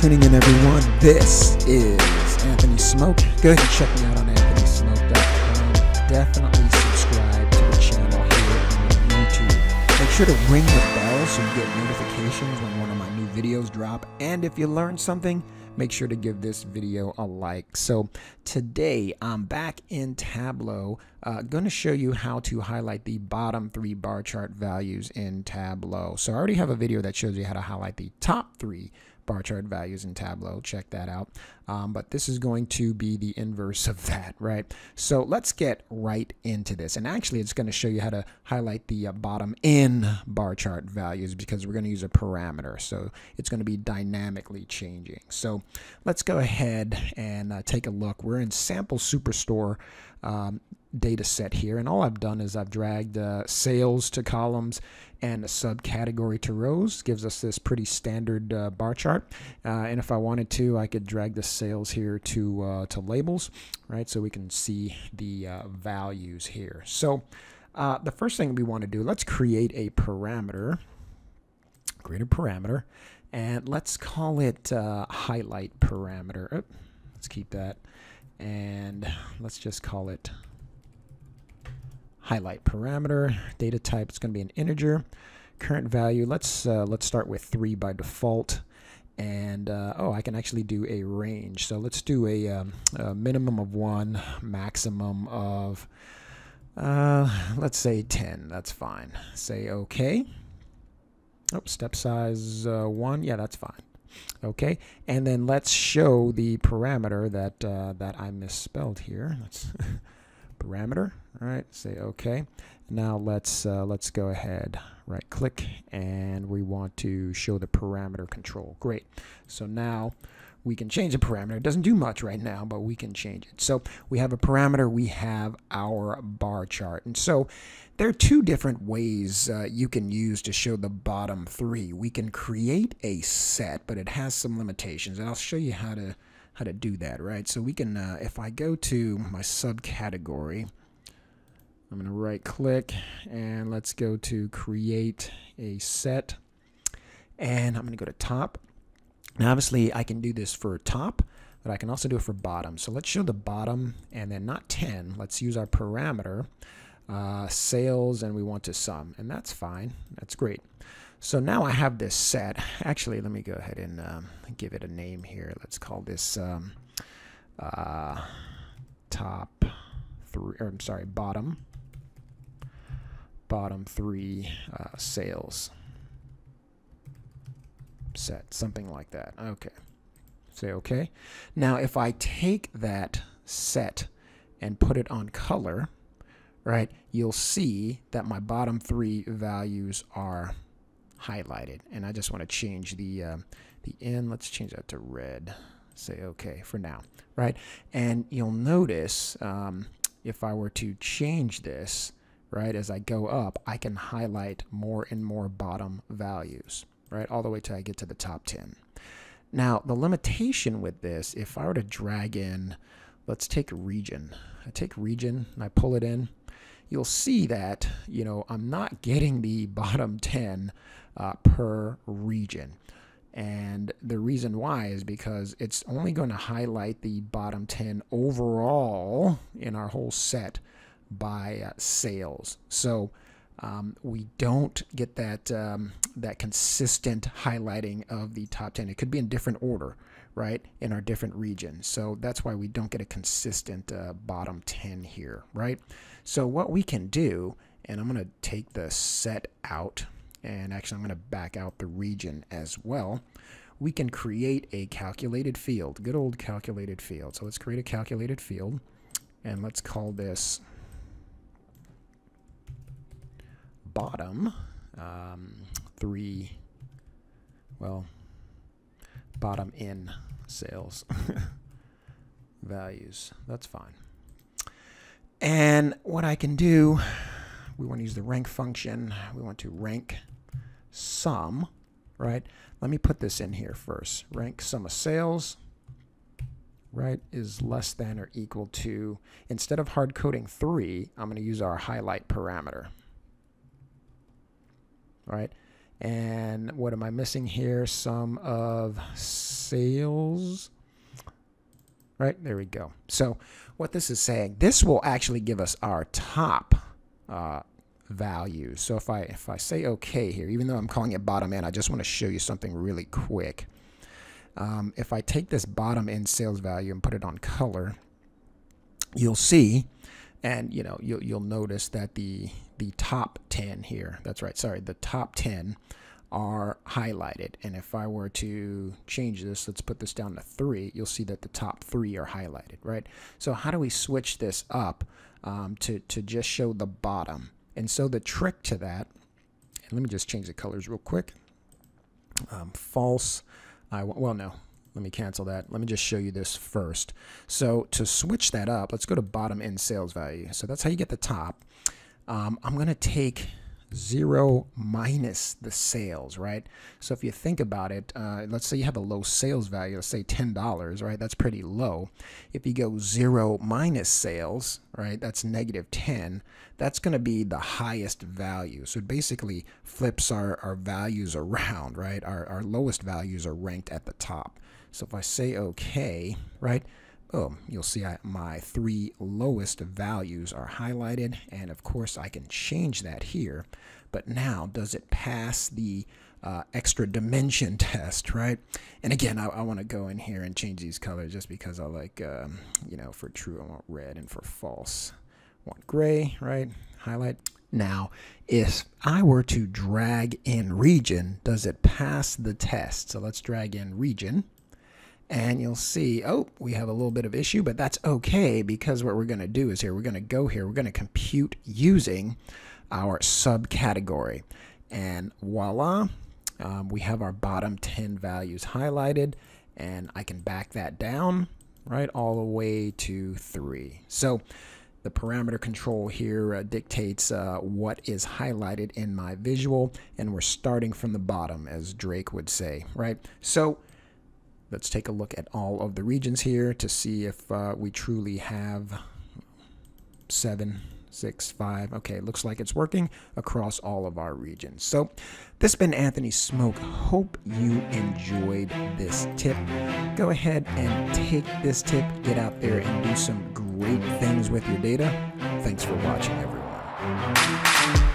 tuning in, everyone. This is Anthony Smoak. Go ahead and check me out on AnthonySmoak.com. Definitely subscribe to the channel here on YouTube. Make sure to ring the bell so you get notifications when one of my new videos drop. And if you learned something, make sure to give this video a like. So today I'm back in Tableau, uh, going to show you how to highlight the bottom three bar chart values in Tableau. So I already have a video that shows you how to highlight the top three bar chart values in Tableau. Check that out. Um, but this is going to be the inverse of that, right? So let's get right into this. And actually, it's going to show you how to highlight the uh, bottom in bar chart values because we're going to use a parameter. So it's going to be dynamically changing. So let's go ahead and uh, take a look. We're in Sample Superstore um, data set here. And all I've done is I've dragged uh, sales to columns and a subcategory to rows. Gives us this pretty standard uh, bar chart. Uh, and if I wanted to, I could drag the sales here to, uh, to labels, right? So we can see the uh, values here. So uh, the first thing we want to do, let's create a parameter. Create a parameter. And let's call it highlight parameter. Let's keep that and let's just call it highlight parameter data type it's going to be an integer. Current value let's uh, let's start with 3 by default. And uh, oh I can actually do a range. So let's do a, um, a minimum of 1 maximum of uh, let's say 10 that's fine. Say okay. Oh step size uh, 1 yeah that's fine. Okay. And then let's show the parameter that uh, that I misspelled here. Let's parameter all right say okay now let's uh, let's go ahead right click and we want to show the parameter control great so now we can change the parameter. It doesn't do much right now, but we can change it. So we have a parameter, we have our bar chart. And so there are two different ways uh, you can use to show the bottom three. We can create a set, but it has some limitations. And I'll show you how to how to do that, right? So we can, uh, if I go to my subcategory, I'm going to right click and let's go to create a set. And I'm going to go to top now, obviously, I can do this for top, but I can also do it for bottom. So let's show the bottom and then not 10. Let's use our parameter, uh, sales, and we want to sum. And that's fine. That's great. So now I have this set. Actually, let me go ahead and um, give it a name here. Let's call this um, uh, top three, or I'm sorry, bottom, bottom three uh, sales set, something like that. Okay. Say okay. Now, if I take that set and put it on color, right, you'll see that my bottom three values are highlighted. And I just want to change the, uh, the in. Let's change that to red. Say okay for now, right? And you'll notice um, if I were to change this, right, as I go up, I can highlight more and more bottom values right, all the way till I get to the top 10. Now, the limitation with this, if I were to drag in, let's take region. I take region and I pull it in, you'll see that, you know, I'm not getting the bottom 10 uh, per region. And the reason why is because it's only going to highlight the bottom 10 overall in our whole set by uh, sales. So um, we don't get that um, that consistent highlighting of the top 10. It could be in different order, right, in our different regions. So that's why we don't get a consistent uh, bottom 10 here, right? So what we can do, and I'm going to take the set out, and actually I'm going to back out the region as well. We can create a calculated field, good old calculated field. So let's create a calculated field, and let's call this bottom um, three, well, bottom in sales values. That's fine. And what I can do, we want to use the rank function. We want to rank sum, right? Let me put this in here first. Rank sum of sales, right, is less than or equal to, instead of hard coding 3, I'm going to use our highlight parameter right? And what am I missing here? Sum of sales. Right, there we go. So what this is saying, this will actually give us our top uh, value. So if I if I say OK here, even though I'm calling it bottom end, I just want to show you something really quick. Um, if I take this bottom end sales value and put it on color, you'll see, and you know you'll you'll notice that the the top 10 here, that's right, sorry, the top 10 are highlighted. And if I were to change this, let's put this down to three, you'll see that the top three are highlighted, right? So how do we switch this up um, to, to just show the bottom? And so the trick to that, and let me just change the colors real quick. Um, false, I, well, no, let me cancel that. Let me just show you this first. So to switch that up, let's go to bottom end sales value. So that's how you get the top. Um, I'm going to take zero minus the sales, right? So if you think about it, uh, let's say you have a low sales value, let's say $10, right? That's pretty low. If you go zero minus sales, right, that's negative 10, that's going to be the highest value. So it basically flips our, our values around, right? Our, our lowest values are ranked at the top. So if I say okay, right, oh, you'll see I, my three lowest values are highlighted. And of course, I can change that here. But now, does it pass the uh, extra dimension test, right? And again, I, I want to go in here and change these colors just because I like, um, you know, for true, I want red, and for false, I want gray, right? Highlight. Now, if I were to drag in region, does it pass the test? So let's drag in region and you'll see, oh, we have a little bit of issue, but that's okay because what we're going to do is here, we're going to go here, we're going to compute using our subcategory. And voila, um, we have our bottom 10 values highlighted and I can back that down right all the way to 3. So the parameter control here uh, dictates uh, what is highlighted in my visual and we're starting from the bottom as Drake would say, right? So Let's take a look at all of the regions here to see if uh, we truly have seven, six, five. Okay, looks like it's working across all of our regions. So this has been Anthony Smoak. Hope you enjoyed this tip. Go ahead and take this tip, get out there and do some great things with your data. Thanks for watching, everyone.